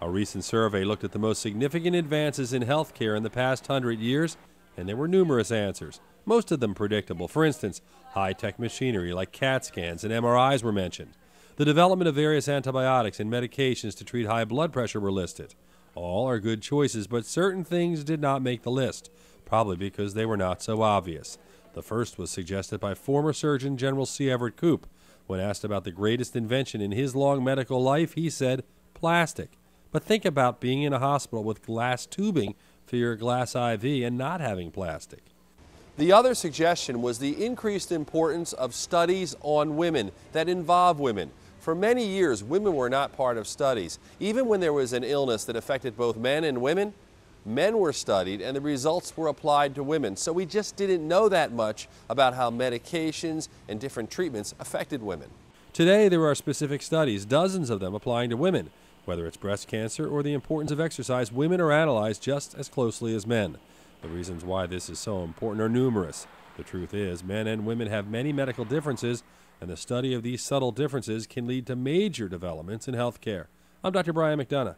A recent survey looked at the most significant advances in healthcare in the past hundred years, and there were numerous answers, most of them predictable. For instance, high tech machinery like CAT scans and MRIs were mentioned. The development of various antibiotics and medications to treat high blood pressure were listed. All are good choices, but certain things did not make the list, probably because they were not so obvious. The first was suggested by former Surgeon General C. Everett Koop. When asked about the greatest invention in his long medical life, he said, plastic. But think about being in a hospital with glass tubing for your glass IV and not having plastic. The other suggestion was the increased importance of studies on women that involve women. For many years, women were not part of studies. Even when there was an illness that affected both men and women, men were studied and the results were applied to women. So we just didn't know that much about how medications and different treatments affected women. Today, there are specific studies, dozens of them applying to women. Whether it's breast cancer or the importance of exercise, women are analyzed just as closely as men. The reasons why this is so important are numerous. The truth is, men and women have many medical differences, and the study of these subtle differences can lead to major developments in health care. I'm Dr. Brian McDonough.